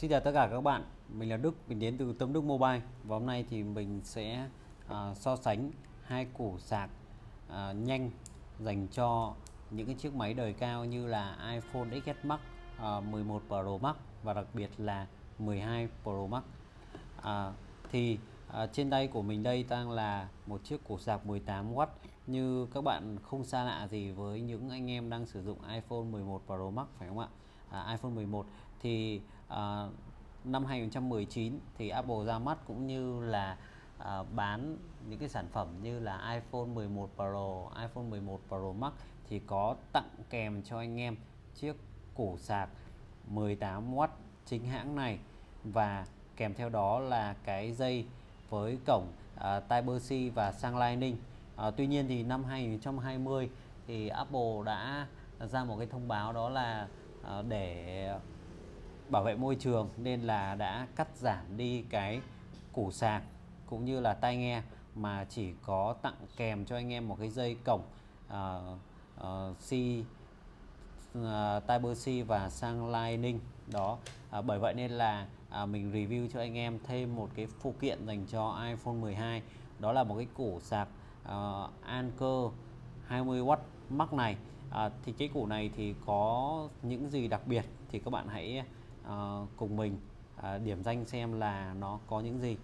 Xin chào tất cả các bạn, mình là Đức, mình đến từ Tâm Đức Mobile và hôm nay thì mình sẽ uh, so sánh hai củ sạc uh, nhanh dành cho những cái chiếc máy đời cao như là iPhone XS Max à, uh, 11 Pro Max và đặc biệt là 12 Pro Max. Uh, thì uh, trên tay của mình đây đang là một chiếc củ sạc 18W như các bạn không xa lạ gì với những anh em đang sử dụng iPhone 11 Pro Max phải không ạ? À, iPhone 11 thì à, năm 2019 thì Apple ra mắt cũng như là à, bán những cái sản phẩm như là iPhone 11 Pro, iPhone 11 Pro Max thì có tặng kèm cho anh em chiếc củ sạc 18W chính hãng này và kèm theo đó là cái dây với cổng uh, Type-C và sang Lightning. Uh, tuy nhiên thì năm 2020 thì Apple đã ra một cái thông báo đó là uh, để bảo vệ môi trường nên là đã cắt giảm đi cái củ sạc cũng như là tai nghe mà chỉ có tặng kèm cho anh em một cái dây cổng uh, uh, C uh, Type-C và sang Lightning đó uh, bởi vậy nên là uh, mình review cho anh em thêm một cái phụ kiện dành cho iPhone 12 đó là một cái củ sạc uh, Anker 20W Max này. Uh, thì cái củ này thì có những gì đặc biệt thì các bạn hãy uh, cùng mình uh, điểm danh xem là nó có những gì.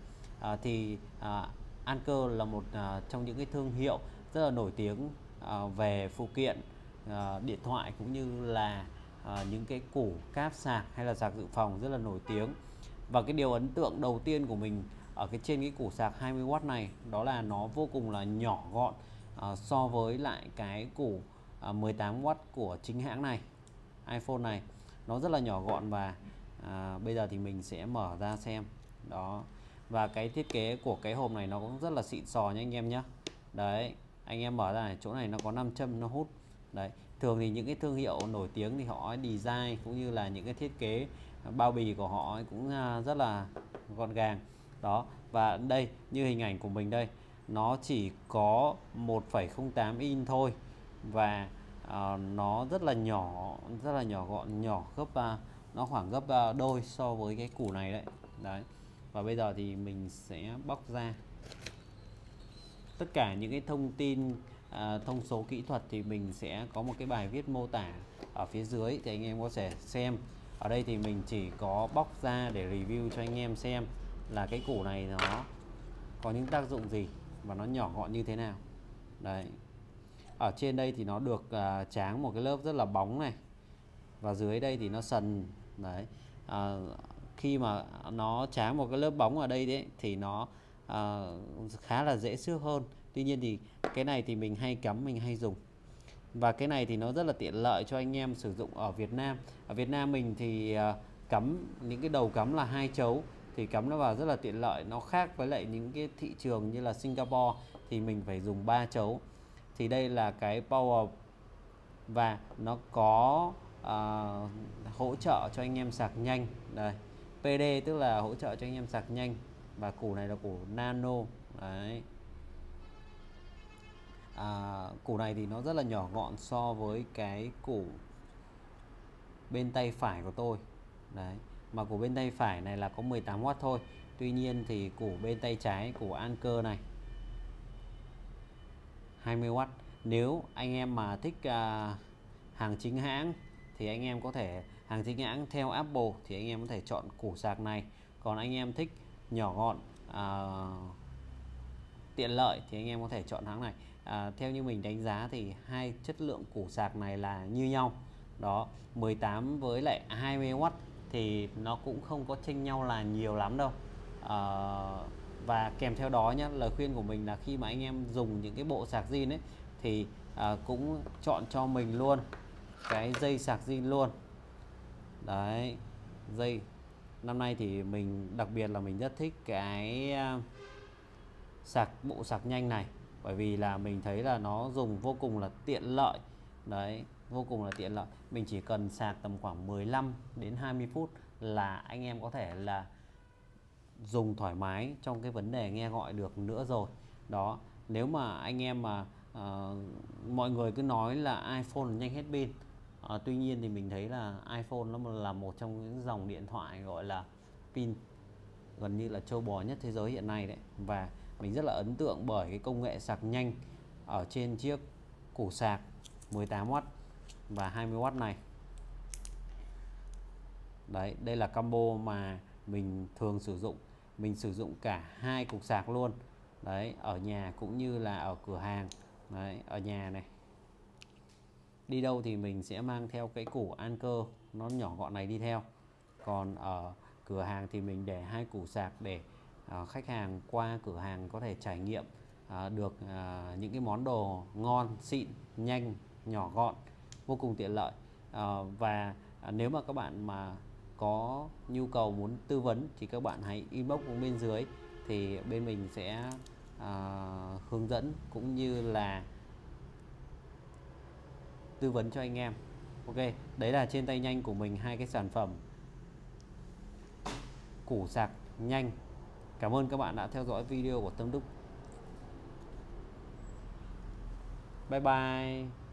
Uh, thì uh, Anker là một uh, trong những cái thương hiệu rất là nổi tiếng uh, về phụ kiện uh, điện thoại cũng như là uh, những cái củ cáp sạc hay là sạc dự phòng rất là nổi tiếng. Và cái điều ấn tượng đầu tiên của mình ở cái trên cái củ sạc 20W này đó là nó vô cùng là nhỏ gọn uh, so với lại cái củ uh, 18W của chính hãng này iPhone này nó rất là nhỏ gọn và à, bây giờ thì mình sẽ mở ra xem. Đó. Và cái thiết kế của cái hộp này nó cũng rất là xịn sò nha anh em nhé đấy anh em mở ra này chỗ này nó có 5 châm nó hút. Đấy thường thì những cái thương hiệu nổi tiếng thì họ design cũng như là những cái thiết kế bao bì của họ cũng à, rất là gọn gàng. Đó và đây như hình ảnh của mình đây nó chỉ có 1,08 inch thôi. Và uh, nó rất là nhỏ rất là nhỏ gọn nhỏ gấp uh, nó khoảng gấp uh, đôi so với cái củ này đấy. Đấy và bây giờ thì mình sẽ bóc ra. Tất cả những cái thông tin à, thông số kỹ thuật thì mình sẽ có một cái bài viết mô tả ở phía dưới thì anh em có thể xem. Ở đây thì mình chỉ có bóc ra để review cho anh em xem là cái củ này nó có những tác dụng gì và nó nhỏ gọn như thế nào. Đấy ở trên đây thì nó được uh, tráng một cái lớp rất là bóng này. Và dưới đây thì nó sần đấy. À, khi mà nó tráng một cái lớp bóng ở đây đấy thì nó à, khá là dễ xước hơn. Tuy nhiên thì cái này thì mình hay cắm mình hay dùng. Và cái này thì nó rất là tiện lợi cho anh em sử dụng ở Việt Nam. Ở Việt Nam mình thì à, cắm những cái đầu cắm là hai chấu thì cắm nó vào rất là tiện lợi. Nó khác với lại những cái thị trường như là Singapore thì mình phải dùng ba chấu thì đây là cái power và nó có uh, hỗ trợ cho anh em sạc nhanh. Đây PD tức là hỗ trợ cho anh em sạc nhanh. Và củ này là củ nano. Đấy. À, củ này thì nó rất là nhỏ gọn so với cái củ bên tay phải của tôi. Đấy mà củ bên tay phải này là có 18W thôi. Tuy nhiên thì củ bên tay trái của Anker này 20W nếu anh em mà thích uh, hàng chính hãng thì anh em có thể hàng chính hãng theo Apple thì anh em có thể chọn củ sạc này. Còn anh em thích nhỏ gọn à, tiện lợi thì anh em có thể chọn hãng này. À, theo như mình đánh giá thì hai chất lượng củ sạc này là như nhau. Đó 18 với lại 20W thì nó cũng không có chênh nhau là nhiều lắm đâu. À, và kèm theo đó nhé lời khuyên của mình là khi mà anh em dùng những cái bộ sạc zin ấy thì à, cũng chọn cho mình luôn cái dây sạc zin luôn. Đấy dây. Năm nay thì mình đặc biệt là mình rất thích cái uh, sạc bộ sạc nhanh này. Bởi vì là mình thấy là nó dùng vô cùng là tiện lợi. Đấy vô cùng là tiện lợi. Mình chỉ cần sạc tầm khoảng 15 đến 20 phút là anh em có thể là dùng thoải mái trong cái vấn đề nghe gọi được nữa rồi. Đó nếu mà anh em mà uh, mọi người cứ nói là iPhone nhanh hết pin uh, tuy nhiên thì mình thấy là iPhone nó là một trong những dòng điện thoại gọi là pin gần như là châu bò nhất thế giới hiện nay đấy. Và mình rất là ấn tượng bởi cái công nghệ sạc nhanh ở trên chiếc củ sạc 18W và 20W này. Đấy đây là combo mà mình thường sử dụng mình sử dụng cả hai cục sạc luôn. Đấy ở nhà cũng như là ở cửa hàng. Đấy ở nhà này. Đi đâu thì mình sẽ mang theo cái củ an cơ nó nhỏ gọn này đi theo. Còn ở cửa hàng thì mình để hai củ sạc để uh, khách hàng qua cửa hàng có thể trải nghiệm uh, được uh, những cái món đồ ngon xịn nhanh nhỏ gọn vô cùng tiện lợi. Uh, và uh, nếu mà các bạn mà có nhu cầu muốn tư vấn thì các bạn hãy inbox bên dưới. Thì bên mình sẽ uh, hướng dẫn cũng như là tư vấn cho anh em. Ok đấy là trên tay nhanh của mình hai cái sản phẩm. Củ sạc nhanh. Cảm ơn các bạn đã theo dõi video của Tâm Đức bye bye.